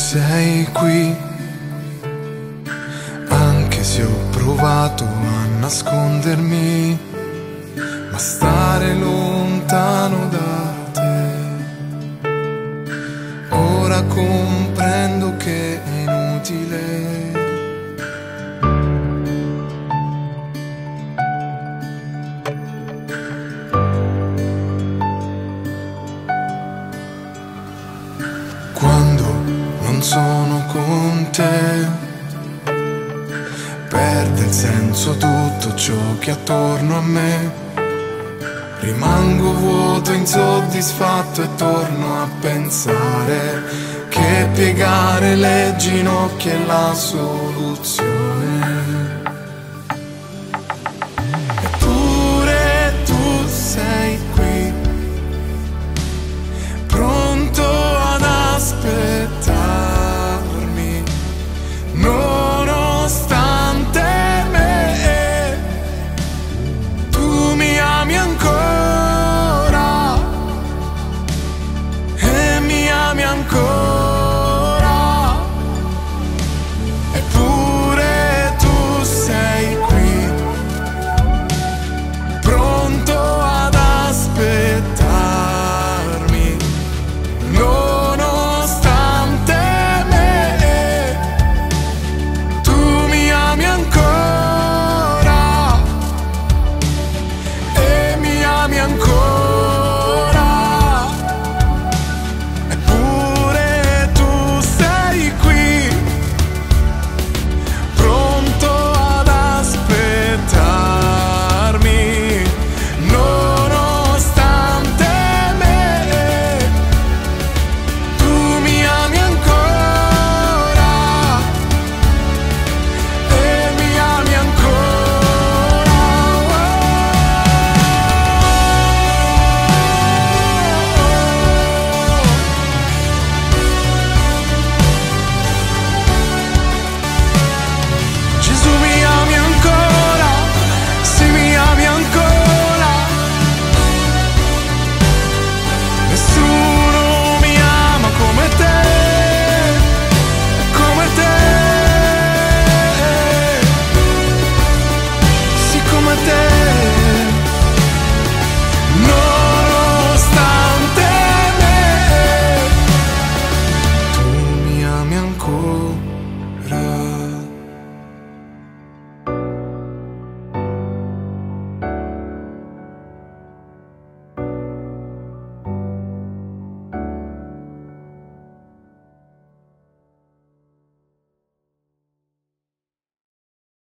sei qui, anche se ho provato a nascondermi, ma stare lontano da te. Ora comprendo che è inutile. Sono con te, perde il senso tutto ciò che è attorno a me. Rimango vuoto, insoddisfatto e torno a pensare che piegare le ginocchia è la soluzione.